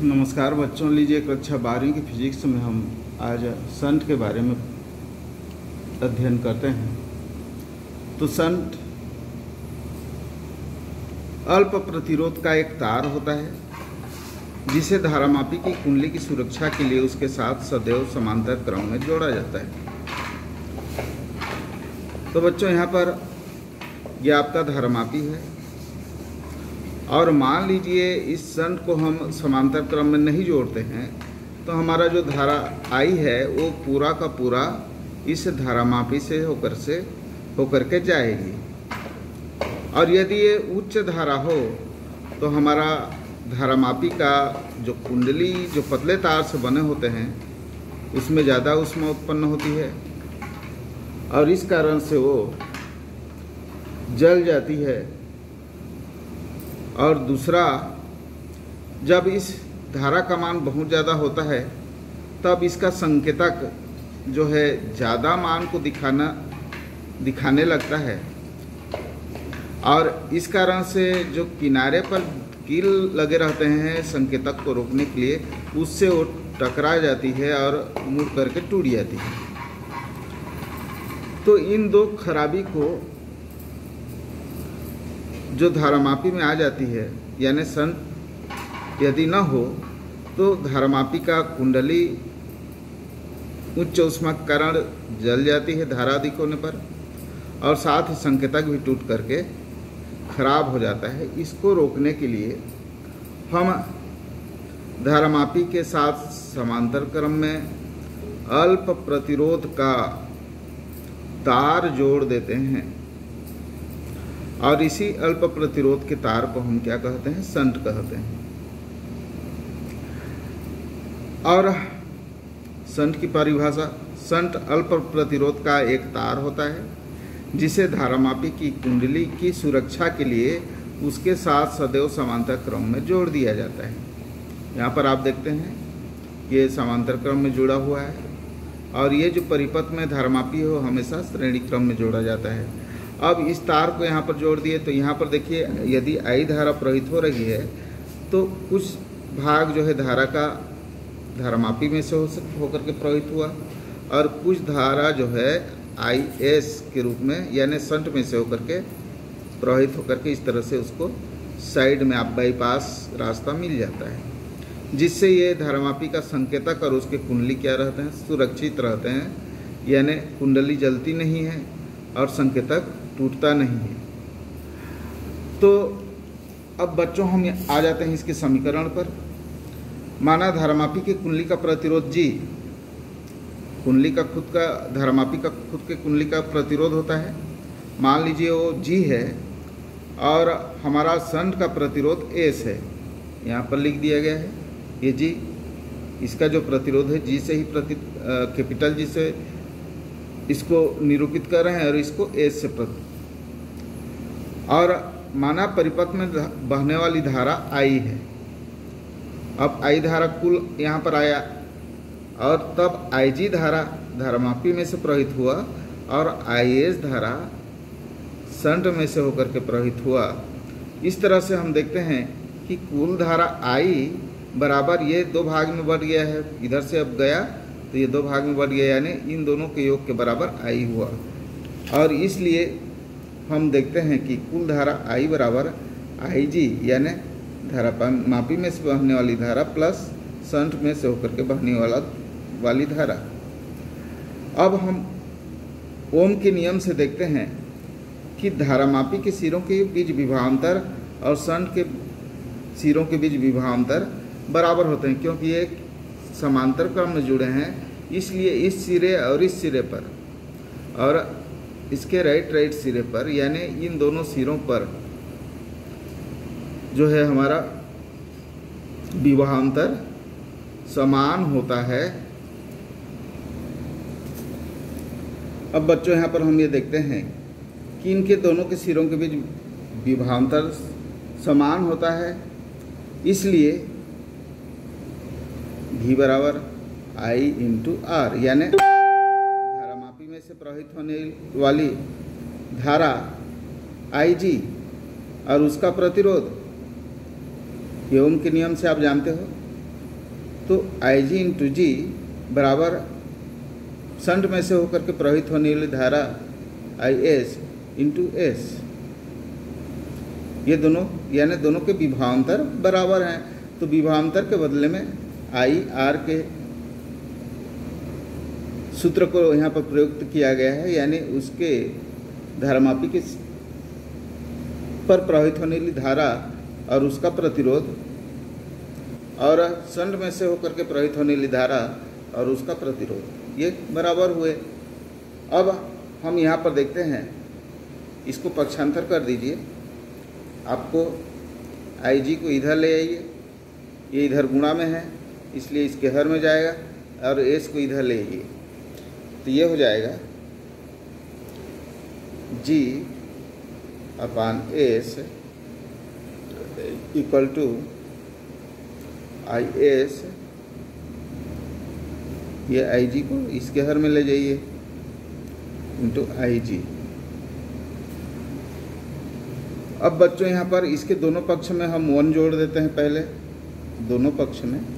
नमस्कार बच्चों, लीजिए कक्षा बारहवीं की फिजिक्स में हम आज संट के बारे में अध्ययन करते हैं। तो संट अल्प प्रतिरोध का एक तार होता है, जिसे धारामापी की कुंडली की सुरक्षा के लिए उसके साथ सदैव समांतर क्रम में जोड़ा जाता है। तो बच्चों, यहाँ पर यह आपका धारामापी है। और मान लीजिए इस संट को हम समांतर क्रम में नहीं जोड़ते हैं तो हमारा जो धारा आई है, वो पूरा का पूरा इस धारामापी से होकर से, होकर के जाएगी। और यदि ये उच्च धारा हो तो हमारा धारामापी का जो कुंडली, जो पतले तार से बने होते हैं, उसमें ज़्यादा उष्मा उत्पन्न होती है। और इस कारण से वो जल जाती है। और दूसरा, जब इस धारा का मान बहुत ज़्यादा होता है, तब इसका संकेतक जो है ज़्यादा मान को दिखाना, दिखाने लगता है। और इस कारण से जो किनारे पर कील लगे रहते हैं संकेतक को रोकने के लिए, उससे वो टकरा जाती है और मुड़ करके टूट जाती है। तो इन दो खराबी को जो धारामापी में आ जाती है, यानी सन यदि न हो तो धारामापी का कुंडली उच्च उष्मा के कारण जल जाती है धारा होने पर, और साथ ही संकेतक भी टूट करके खराब हो जाता है। इसको रोकने के लिए हम धारामापी के साथ समांतर क्रम में अल्प प्रतिरोध का तार जोड़ देते हैं। और इसी अल्प प्रतिरोध के तार को हम क्या कहते हैं? संट कहते हैं। और संट की परिभाषा, संट अल्प प्रतिरोध का एक तार होता है, जिसे धारामापी की कुंडली की सुरक्षा के लिए उसके साथ सदैव समांतर क्रम में जोड़ दिया जाता है। यहाँ पर आप देखते हैं, ये समांतर क्रम में जुड़ा हुआ है, और ये जो परिपथ में धारामापी हो, हमेशा श्रेणी क्रम में जोड़ा जाता है। अब इस तार को यहाँ पर जोड़ दिए तो यहाँ पर देखिए, यदि आई धारा प्रवाहित हो रही है तो कुछ भाग जो है धारा का धारामापी में से हो सक, होकर के प्रवाहित हुआ, और कुछ धारा जो है आई एस के रूप में, यानी संट में से होकर के प्रवाहित होकर के इस तरह से उसको साइड में आप बाईपास रास्ता मिल जाता है। जिससे ये धारामापी का संकेतक और उसके कुंडली क्या रहते हैं? सुरक्षित रहते हैं, यानी कुंडली जलती नहीं है, और संकेतक टूटता नहीं है। तो अब बच्चों, हम आ जाते हैं इसके समीकरण पर। माना धर्मापी की कुंडली का प्रतिरोध, जी। कुंडली का खुद का, धर्मापी का खुद के कुंडली का प्रतिरोध होता है। मान लीजिए वो जी है, और हमारा संट का प्रतिरोध एस है। यहाँ पर लिख दिया गया है, ये जी। इसका जो प्रतिरोध है, जी से ही प्रति कैपिटल जी से इसको निरूपित कर रहे हैं और इसको एस से प्रति और माना परिपथ में बहने वाली धारा आई है। अब आई धारा कुल यहाँ पर आया और तब आई जी धारा, धारामापी में से प्रवाहित हुआ और आई एस धारा संट में से होकर के प्रवाहित हुआ। इस तरह से हम देखते हैं कि कुल धारा आई बराबर ये दो भाग में बढ़ गया है। इधर से अब गया तो ये दो भाग में बढ़ गया, यानी इन दोनों के योग के बराबर आई हुआ। और इसलिए हम देखते हैं कि कुल धारा आई बराबर आई जी यानी धारा मापी में से बहने वाली धारा प्लस संट में से होकर के बहने वाला, वाली धारा। अब हम ओम के नियम से देखते हैं कि धारामापी के सिरों के बीच विभावांतर और संट के सिरों के बीच विभावांतर बराबर होते हैं, क्योंकि ये समांतर क्रम में जुड़े हैं, इसलिए इस सिरे और इस सिरे पर। और इसके राइट राइट सिरे पर, यानी इन दोनों सिरों पर जो है हमारा विवाहांतर समान होता है। अब बच्चों, यहाँ पर हम ये देखते हैं कि इनके दोनों के सिरों के बीच विभावांतर समान होता है, इसलिए भी बराबर आई इंटू आर यानी धारामापी में से प्रवाहित होने वाली धारा आई जी और उसका प्रतिरोध ये ओम के नियम से आप जानते हो। तो आई जी इंटू जी बराबर संट में से होकर के प्रवाहित होने वाली धारा आई एस इंटू एस ये दोनों, यानी दोनों के विभावांतर बराबर हैं। तो विभावांतर के बदले में आई आर के सूत्र को यहाँ पर प्रयुक्त किया गया है, यानी उसके धारामापी के पर प्रभावित होने वाली धारा और उसका प्रतिरोध और संड में से होकर के प्रभावित होने वाली धारा और उसका प्रतिरोध, ये बराबर हुए। अब हम यहाँ पर देखते हैं, इसको पक्षांतर कर दीजिए। आपको आई जी को इधर ले आइए, ये इधर गुणा में है। इसलिए इसके हर में जाएगा और एस को इधर ले आइए तो ये हो जाएगा G upon S equal to I S ये आई जी को इसके हर में ले जाइए इंटू आई जी अब बच्चों, यहाँ पर इसके दोनों पक्ष में हम वन जोड़ देते हैं पहले, दोनों पक्ष में।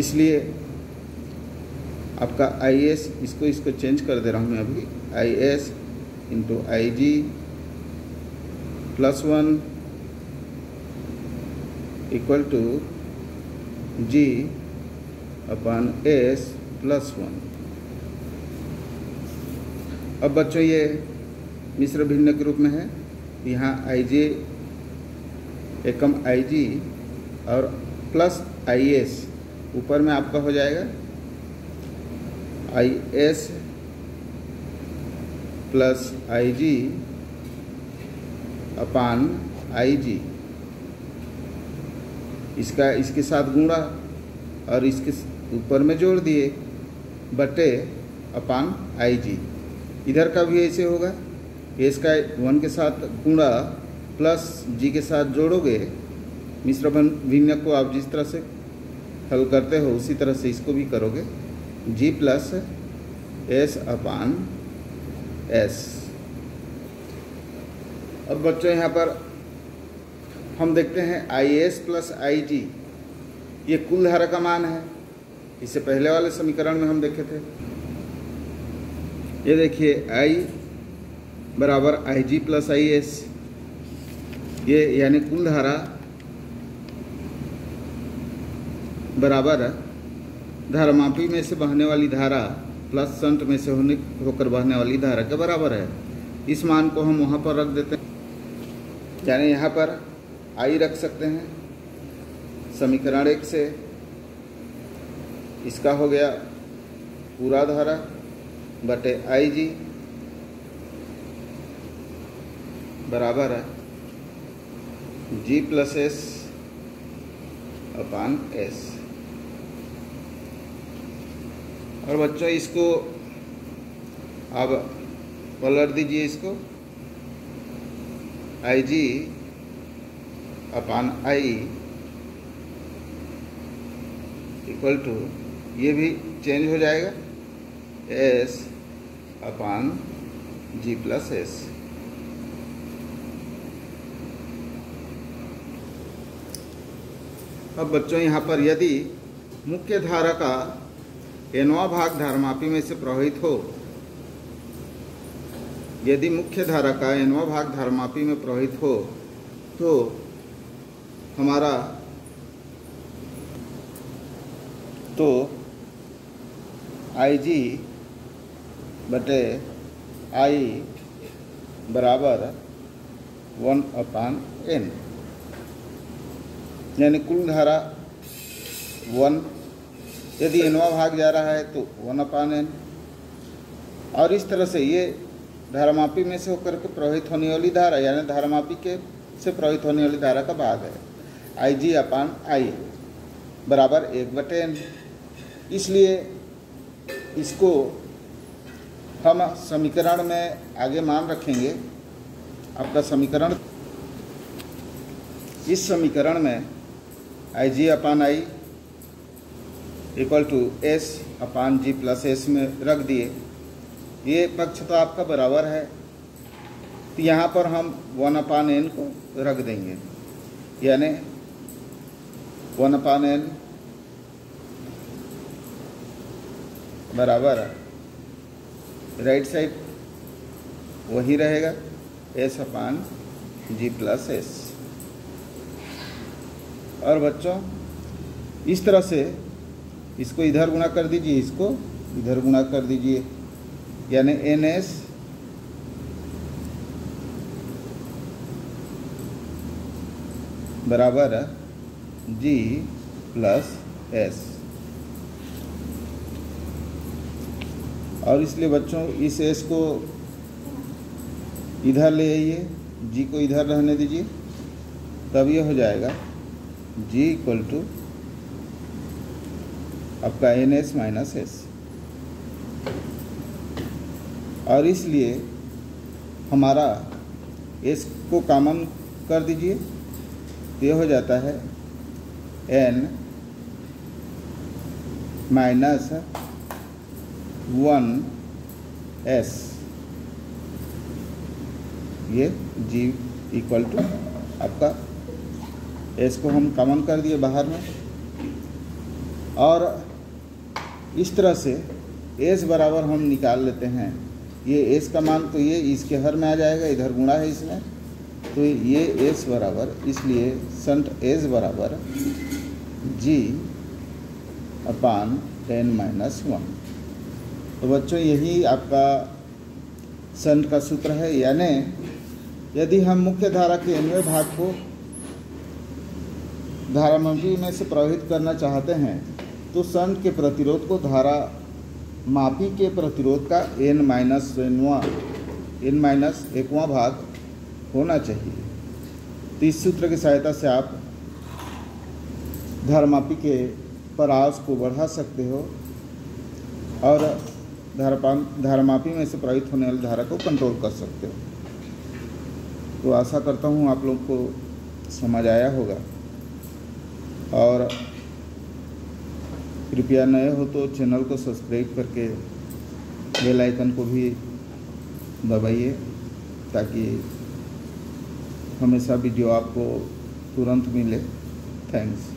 इसलिए आपका आई एस इसको इसको चेंज कर दे रहा हूँ मैं अभी। I S into I G plus one equal to G upon S plus one अब बच्चों, ये मिश्र भिन्न के रूप में है। यहाँ आई जे एकम आई जी और प्लस आई एस ऊपर में आपका हो जाएगा। I S plus I G upon आई जी इसका, इसके साथ गुणा और इसके ऊपर में जोड़ दिए बटे अपान आई जी इधर का भी ऐसे होगा। एस का वन के साथ गुणा प्लस जी के साथ जोड़ोगे। मिश्र भिन्न को आप जिस तरह से हल करते हो, उसी तरह से इसको भी करोगे। G plus S upon S अब बच्चों, यहाँ पर हम देखते हैं आई एस प्लस आई जी ये कुल धारा का मान है। इससे पहले वाले समीकरण में हम देखे थे। ये देखिए आई बराबर आई जी प्लस आई एस ये यानी कुल धारा बराबर धारामापी में से बहने वाली धारा प्लस संट में से होने होकर बहने वाली धारा के बराबर है। इस मान को हम वहाँ पर रख देते हैं। यानी यहाँ पर आई रख सकते हैं। समीकरण एक से इसका हो गया पूरा धारा बटे आई जी बराबर है। G plus S upon S और बच्चों, इसको अब पलट दीजिए इसको आई G upon I equal to ये भी चेंज हो जाएगा। S upon G plus S अब बच्चों, यहाँ पर यदि मुख्य धारा का एनवा भाग धारमापी में से प्रवाहित हो। यदि मुख्य धारा का एनवा भाग धारमापी में प्रवाहित हो तो हमारा तो आई जी बटे आई बराबर वन अपान एन। यानी कुल धारा वन यदि एनवा भाग जा रहा है तो वन अपान एन और इस तरह से ये धारामापी में से होकर के प्रवाहित होने वाली धारा, यानी धारामापी के से प्रवाहित होने वाली धारा का भाग है। आई जी अपान आई बराबर एक बटे एन इसलिए इसको हम समीकरण में आगे मान रखेंगे। आपका समीकरण, इस समीकरण में I G upon I equal to S upon G plus S में रख दिए। ये पक्ष तो आपका बराबर है। तो यहाँ पर हम वन अपान एन को रख देंगे। यानी वन अपान एन बराबर राइट साइड वही रहेगा। S upon G plus S और बच्चों, इस तरह से इसको इधर गुणा कर दीजिए, इसको इधर गुणा कर दीजिए। यानी एन एस बराबर जी प्लस एस। और इसलिए बच्चों, इस एस को इधर ले आइए, जी को इधर रहने दीजिए, तब ये हो जाएगा जी इक्वल टू आपका एन एस माइनस एस और इसलिए हमारा एस को कॉमन कर दीजिए। तो ये हो जाता है एन माइनस वन एस ये जी इक्वल टू आपका एस को हम कॉमन कर दिए बाहर में। और इस तरह से एस बराबर हम निकाल लेते हैं। ये एस का मान तो ये इसके हर में आ जाएगा, इधर गुणा है इसमें। तो ये एस बराबर, इसलिए संट एस बराबर G upon ten minus one तो बच्चों, यही आपका संट का सूत्र है। यानी यदि हम मुख्य धारा के अन्वय भाग को धारामापी में से प्रवाहित करना चाहते हैं तो संट के प्रतिरोध को धारा मापी के प्रतिरोध का एन माइनस एनवा एन माइनस एकवा भाग होना चाहिए। तो इस सूत्र की सहायता से आप धारामापी के परास को बढ़ा सकते हो और धारापान धारामापी में से प्रवाहित होने वाली धारा को कंट्रोल कर सकते हो। तो आशा करता हूँ आप लोग को समझ आया होगा। और कृपया नए हो तो चैनल को सब्सक्राइब करके बेल आइकन को भी दबाइए, ताकि हमेशा वीडियो आपको तुरंत मिले। थैंक्स